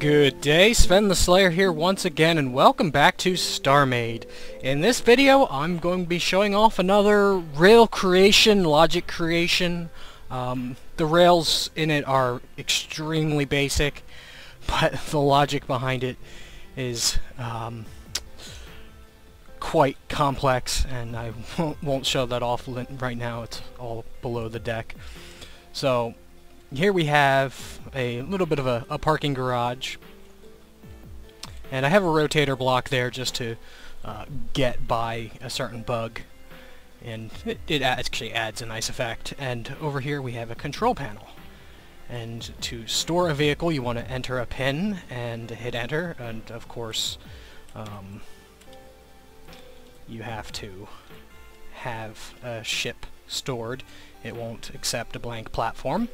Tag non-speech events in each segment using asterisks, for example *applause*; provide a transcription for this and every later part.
Good day, Sven the Slayer here once again, and welcome back to StarMade. In this video, I'm going to be showing off another rail creation, logic creation. Um, the rails in it are extremely basic, *laughs* but the logic behind it is um, quite complex, and I *laughs* won't show that off right now. It's all below the deck. So, here we have a little bit of a, a, parking garage. And I have a rotator block there just to uh, get by a certain bug. And it, it actually adds a nice effect. And over here we have a control panel. And to store a vehicle you want to enter a pin and hit enter. And of course um, you have to have a ship stored. It won't accept a blank platform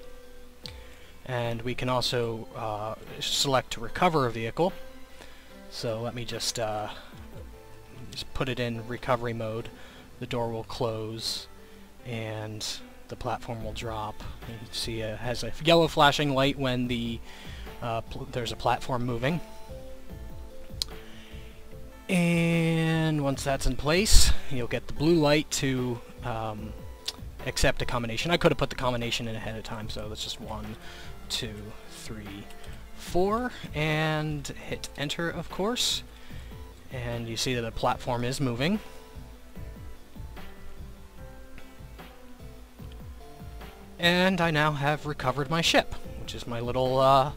and we can also uh, select to recover a vehicle. So let me just, uh, just put it in recovery mode. The door will close and the platform will drop. You see it has a yellow flashing light when the uh, there's a platform moving. And once that's in place, you'll get the blue light to um, accept a combination. I could have put the combination in ahead of time, so that's just one, two, three, four, and hit enter, of course. And you see that the platform is moving. And I now have recovered my ship, which is my little, uh,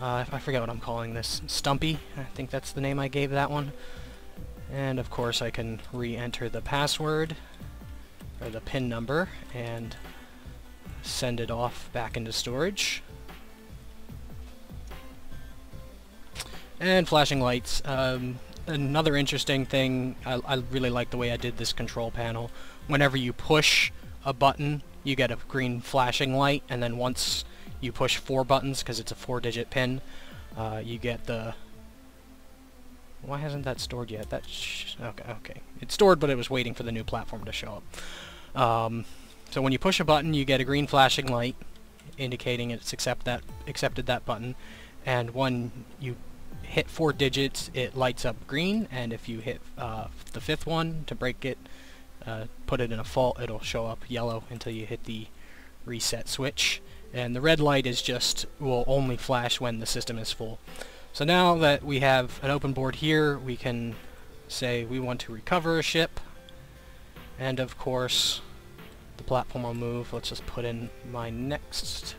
uh, I forget what I'm calling this, Stumpy, I think that's the name I gave that one. And of course I can re-enter the password, or the pin number, and send it off back into storage. And flashing lights. Um, another interesting thing, I, I, really like the way I did this control panel. Whenever you push a button, you get a green flashing light, and then once you push four buttons, because it's a four-digit pin, uh, you get the... Why hasn't that stored yet? That okay, okay. It's stored, but it was waiting for the new platform to show up. Um, so when you push a button, you get a green flashing light indicating it's accept that accepted that button. And when you hit four digits, it lights up green. And if you hit uh, the fifth one to break it, uh, put it in a fault, it'll show up yellow until you hit the reset switch. And the red light is just will only flash when the system is full. So now that we have an open board here, we can say we want to recover a ship. And of course, the platform will move. Let's just put in my next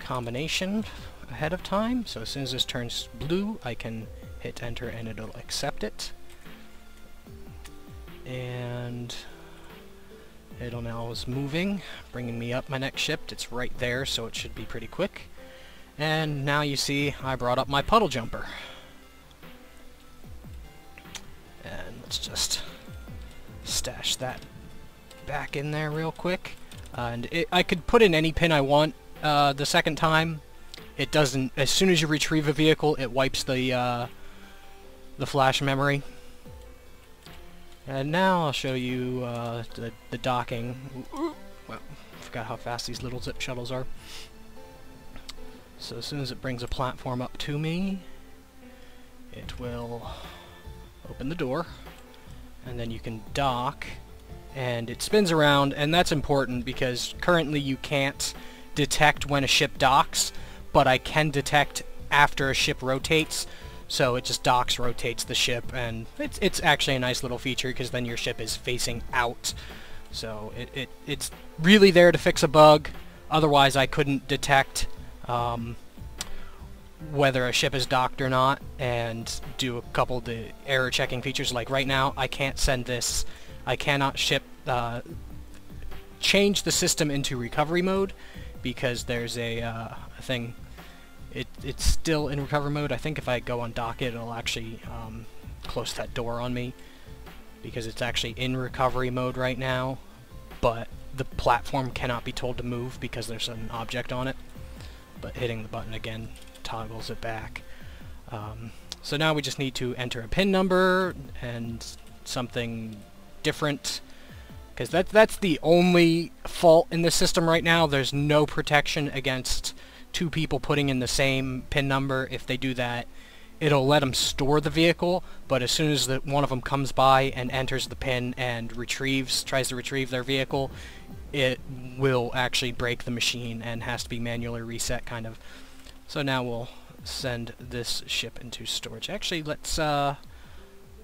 combination ahead of time. So as soon as this turns blue, I can hit enter and it'll accept it. And it'll now is moving, bringing me up my next ship. It's right there, so it should be pretty quick. And now you see I brought up my puddle jumper. And let's just stash that back in there real quick. Uh, and it, I could put in any pin I want uh, the second time. It doesn't, as soon as you retrieve a vehicle, it wipes the, uh, the flash memory. And now I'll show you uh, the, the docking. Well, I forgot how fast these little zip shuttles are. So as soon as it brings a platform up to me, it will open the door, and then you can dock and it spins around, and that's important because currently you can't detect when a ship docks, but I can detect after a ship rotates, so it just docks, rotates the ship, and it's, it's actually a nice little feature because then your ship is facing out. So it, it it's really there to fix a bug, otherwise I couldn't detect um, whether a ship is docked or not, and do a couple of the error checking features. Like right now, I can't send this I cannot ship uh, change the system into recovery mode because there's a, uh, a thing it, it's still in recovery mode. I think if I go on docket it'll actually um, close that door on me because it's actually in recovery mode right now but the platform cannot be told to move because there's an object on it but hitting the button again toggles it back. Um, so now we just need to enter a pin number and something different because that, that's the only fault in the system right now. There's no protection against two people putting in the same pin number, if they do that, it'll let them store the vehicle, but as soon as the, one of them comes by and enters the pin and retrieves, tries to retrieve their vehicle, it will actually break the machine and has to be manually reset, kind of. So now we'll send this ship into storage. Actually, let's uh,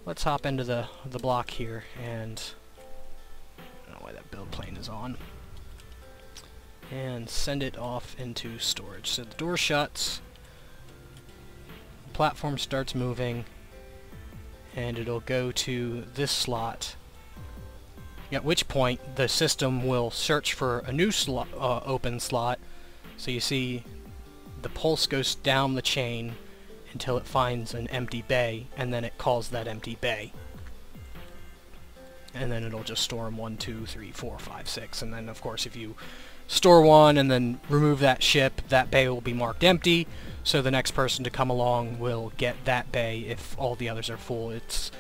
let's hop into the the block here and I don't know why that build plane is on and send it off into storage. So the door shuts, the platform starts moving, and it'll go to this slot, at which point the system will search for a new slot, uh, open slot. So you see the pulse goes down the chain until it finds an empty bay, and then it calls that empty bay. And then it'll just store them 1, 2, 3, 4, 5, 6, and then of course if you store one and then remove that ship, that bay will be marked empty, so the next person to come along will get that bay if all the others are full. It's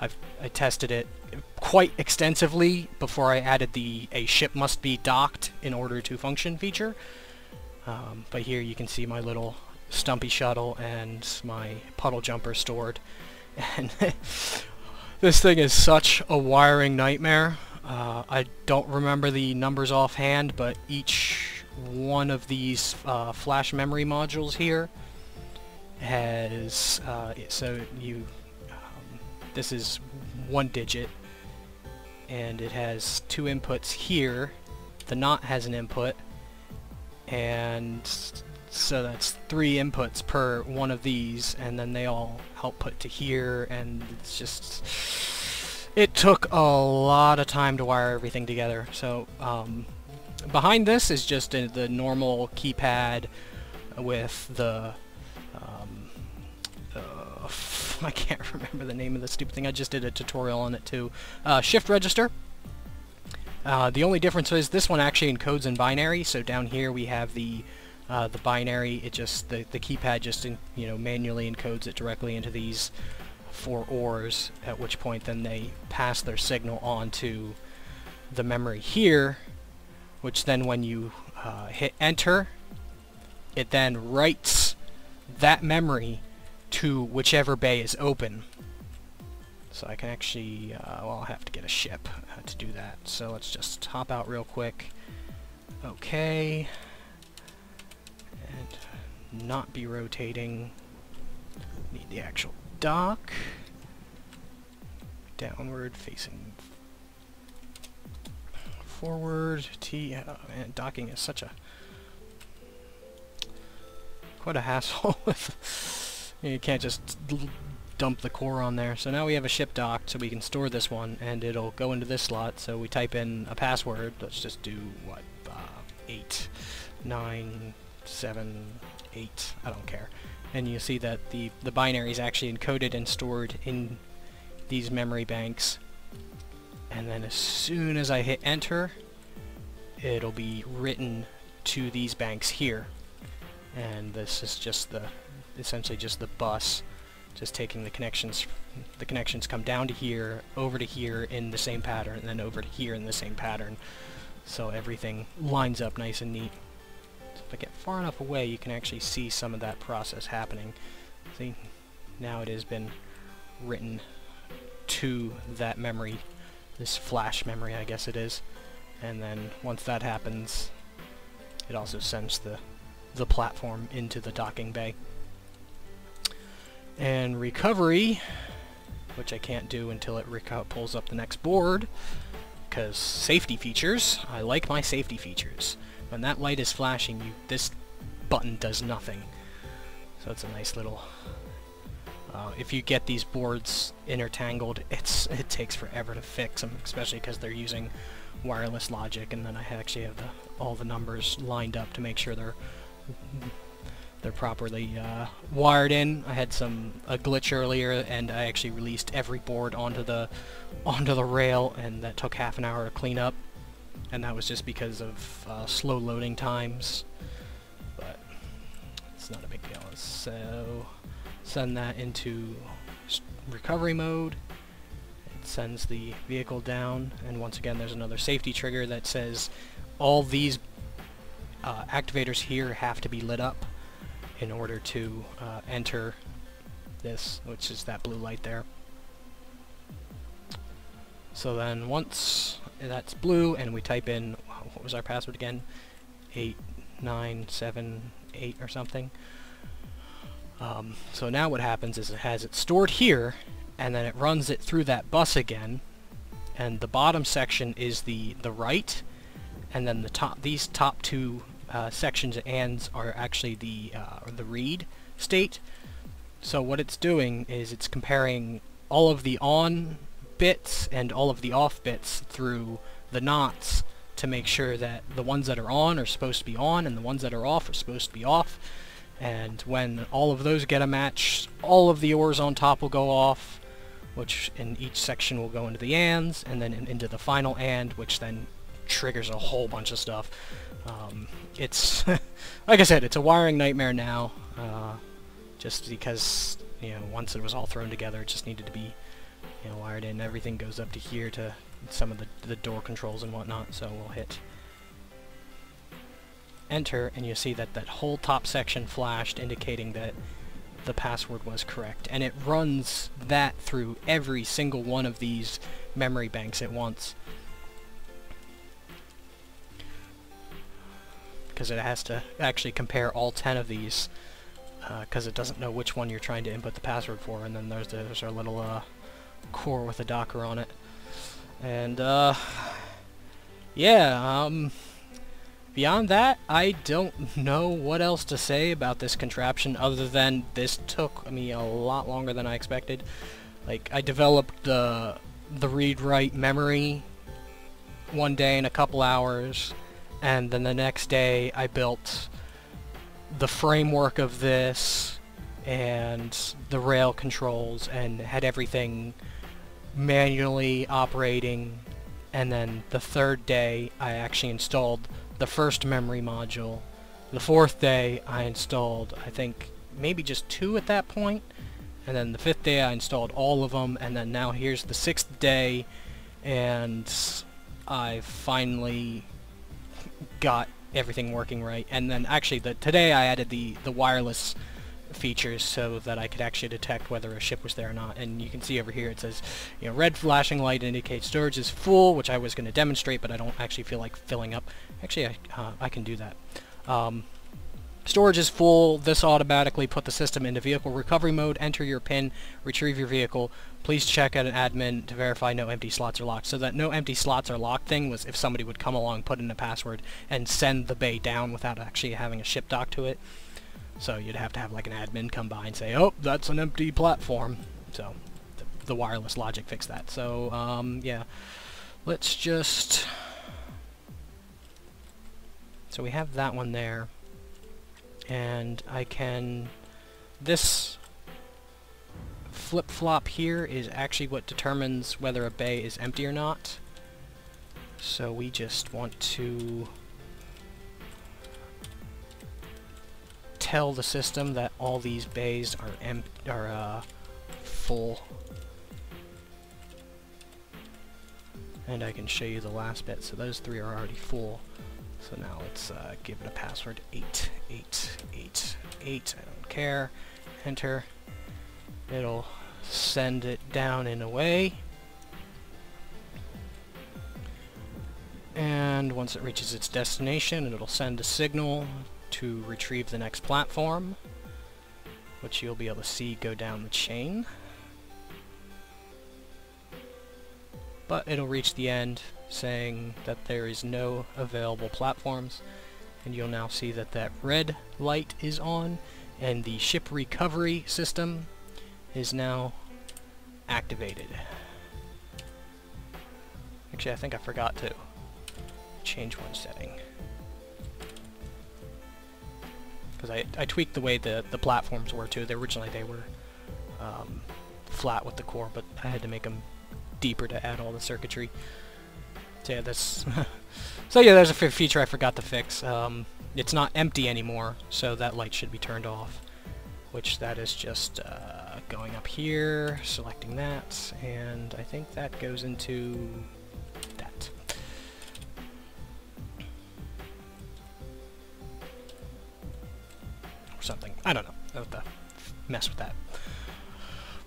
I've I tested it quite extensively before I added the a ship must be docked in order to function feature. Um, but here you can see my little stumpy shuttle and my puddle jumper stored. And *laughs* this thing is such a wiring nightmare. Uh, I don't remember the numbers offhand, but each one of these uh, flash memory modules here has, uh, so you, um, this is one digit, and it has two inputs here. The NOT has an input, and so that's three inputs per one of these, and then they all output to here, and it's just it took a lot of time to wire everything together. So um, behind this is just a, the normal keypad with the um, *laughs* I can't remember the name of the stupid thing. I just did a tutorial on it too. Uh, shift register. Uh, the only difference is this one actually encodes in binary. So down here we have the uh, the binary. It just the the keypad just in, you know manually encodes it directly into these four ORs, at which point then they pass their signal on to the memory here, which then when you uh, hit enter, it then writes that memory to whichever bay is open. So I can actually, uh, well, I'll have to get a ship uh, to do that. So let's just hop out real quick. Okay. And not be rotating. Need the actual dock. Downward facing forward. T. Oh man, docking is such a quite a hassle. *laughs* you can't just dump the core on there. So now we have a ship docked, so we can store this one, and it'll go into this slot. So we type in a password. Let's just do what uh, eight, nine, seven, eight. I don't care and you see that the, the binary is actually encoded and stored in these memory banks. And then as soon as I hit enter, it'll be written to these banks here. And this is just the, essentially just the bus, just taking the connections, the connections come down to here, over to here in the same pattern, and then over to here in the same pattern. So everything lines up nice and neat. If I get far enough away, you can actually see some of that process happening. See, now it has been written to that memory, this flash memory, I guess it is. And then once that happens, it also sends the the platform into the docking bay. And recovery, which I can't do until it pulls up the next board, because safety features. I like my safety features. When that light is flashing, you this button does nothing. So it's a nice little... Uh, if you get these boards intertangled, it's it takes forever to fix them, especially because they're using wireless logic, and then I actually have the, all the numbers lined up to make sure they're they're properly uh, wired in. I had some a glitch earlier, and I actually released every board onto the onto the rail, and that took half an hour to clean up and that was just because of uh, slow loading times. But it's not a big deal. So send that into recovery mode. It sends the vehicle down. And once again there's another safety trigger that says all these uh, activators here have to be lit up in order to uh, enter this, which is that blue light there. So then once that's blue and we type in, what was our password again? 8978 or something. Um, so now what happens is it has it stored here and then it runs it through that bus again and the bottom section is the the write and then the top these top two uh, sections and ands are actually the uh, the read state so what it's doing is it's comparing all of the on bits and all of the off bits through the NOTs to make sure that the ones that are on are supposed to be on and the ones that are off are supposed to be off. And when all of those get a match, all of the ors on top will go off, which in each section will go into the ands, and then in, into the final and, which then triggers a whole bunch of stuff. Um, it's, *laughs* like I said, it's a wiring nightmare now, uh, just because, you know, once it was all thrown together, it just needed to be you know, wired in. Everything goes up to here to some of the, the door controls and whatnot, so we'll hit enter and you see that that whole top section flashed indicating that the password was correct and it runs that through every single one of these memory banks at once because it has to actually compare all 10 of these because uh, it doesn't know which one you're trying to input the password for and then there's, there's our little uh, core with a Docker on it. And, uh, yeah, um, beyond that, I don't know what else to say about this contraption other than this took me a lot longer than I expected. Like, I developed the, the read-write memory one day in a couple hours, and then the next day I built the framework of this and the rail controls and had everything manually operating and then the third day I actually installed the first memory module. The fourth day I installed I think maybe just two at that point and then the fifth day I installed all of them and then now here's the sixth day and I finally got everything working right and then actually the today I added the the wireless features so that I could actually detect whether a ship was there or not. And you can see over here it says, you know, red flashing light indicates storage is full, which I was going to demonstrate, but I don't actually feel like filling up. Actually, I, uh, I can do that. Um, storage is full. This automatically put the system into vehicle recovery mode. Enter your PIN, retrieve your vehicle. Please check out an admin to verify no empty slots are locked. So that no empty slots are locked thing was if somebody would come along, put in a password, and send the bay down without actually having a ship dock to it. So you'd have to have like an admin come by and say, oh, that's an empty platform. So the, the wireless logic fixed that. So um, yeah, let's just... So we have that one there. And I can... This flip-flop here is actually what determines whether a bay is empty or not. So we just want to tell the system that all these bays are em are uh, full. And I can show you the last bit. So those three are already full. So now let's uh, give it a password 8888. I don't care. Enter. It'll send it down in a way. And once it reaches its destination, it'll send a signal to retrieve the next platform, which you'll be able to see go down the chain. But it'll reach the end saying that there is no available platforms, and you'll now see that that red light is on, and the ship recovery system is now activated. Actually, I think I forgot to change one setting. Because I, I tweaked the way the, the platforms were too. They, originally they were um, flat with the core, but I had to make them deeper to add all the circuitry. So yeah, that's *laughs* so yeah, there's a feature I forgot to fix. Um, it's not empty anymore, so that light should be turned off. Which that is just uh, going up here, selecting that, and I think that goes into mess with that.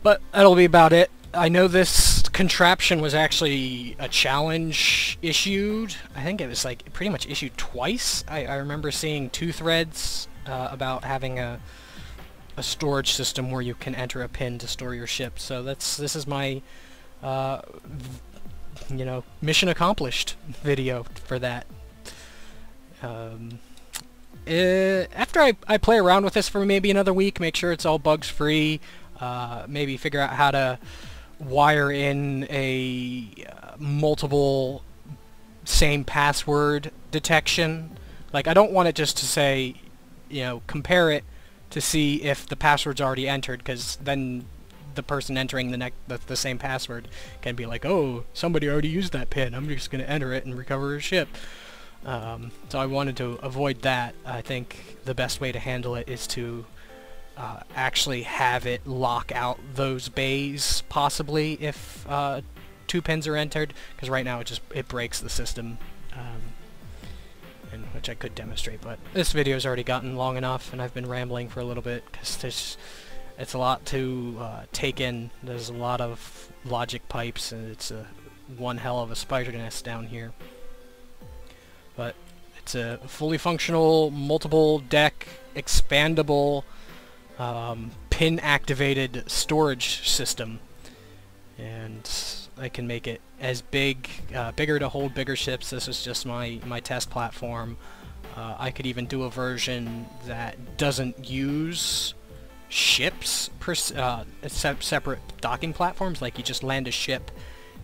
But that'll be about it. I know this contraption was actually a challenge issued. I think it was like pretty much issued twice. I, I remember seeing two threads uh, about having a a storage system where you can enter a pin to store your ship. So that's this is my uh, you know mission accomplished video for that. Um, uh, after I, I play around with this for maybe another week, make sure it's all bugs free, uh, maybe figure out how to wire in a uh, multiple same password detection. Like, I don't want it just to say, you know, compare it to see if the password's already entered, because then the person entering the, ne the, the same password can be like, oh, somebody already used that pin. I'm just going to enter it and recover a ship. Um, so I wanted to avoid that. I think the best way to handle it is to uh, actually have it lock out those bays, possibly, if uh, two pins are entered, because right now it just it breaks the system, um, and which I could demonstrate, but this video's already gotten long enough, and I've been rambling for a little bit, because there's it's a lot to uh, take in. There's a lot of logic pipes, and it's a one hell of a spider nest down here. But it's a fully functional, multiple deck, expandable, um, pin activated storage system and I can make it as big, uh, bigger to hold bigger ships. This is just my, my test platform. Uh, I could even do a version that doesn't use ships, per uh, se separate docking platforms, like you just land a ship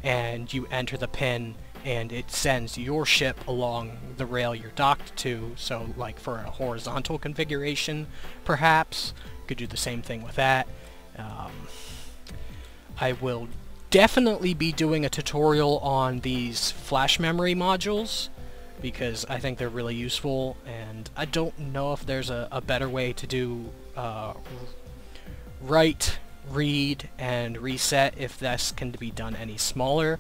and you enter the pin and it sends your ship along the rail you're docked to, so like for a horizontal configuration, perhaps, could do the same thing with that. Um, I will definitely be doing a tutorial on these flash memory modules because I think they're really useful and I don't know if there's a, a better way to do uh, write, read, and reset if this can be done any smaller.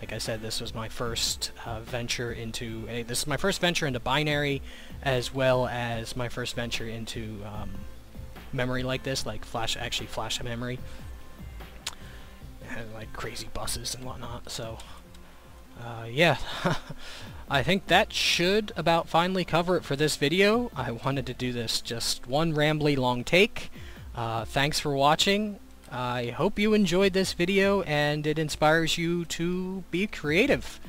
Like I said, this was my first uh, venture into a, this is my first venture into binary as well as my first venture into um, memory like this, like flash, actually flash memory, and like crazy buses and whatnot. So, uh, yeah, *laughs* I think that should about finally cover it for this video. I wanted to do this just one rambly long take. Uh, thanks for watching. I hope you enjoyed this video and it inspires you to be creative.